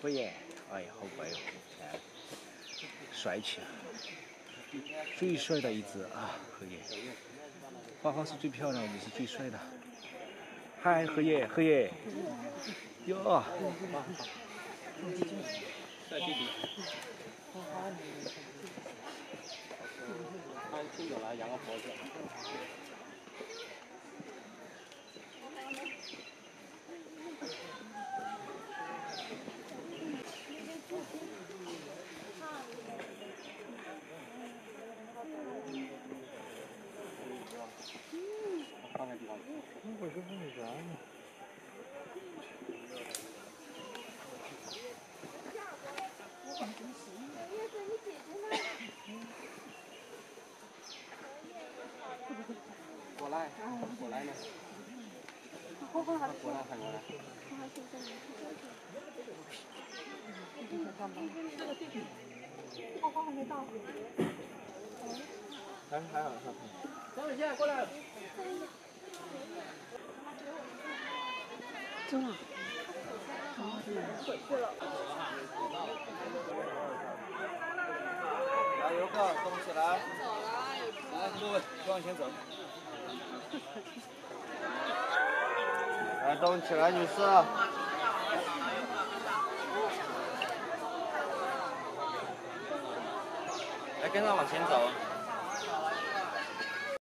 荷叶，哎呀，好乖哦，看，帅气啊！最帅的一只啊，荷叶。花花是最漂亮，也是最帅的。嗨，荷叶，荷叶，哟。帅弟弟。他亲过来养个脖子。过来，过来呢。过来，过来，过来。还没到。还还好，张伟健，过来。来，游客，动起来。来，各位，往前走。来，动起来，女士。来，跟着往前走。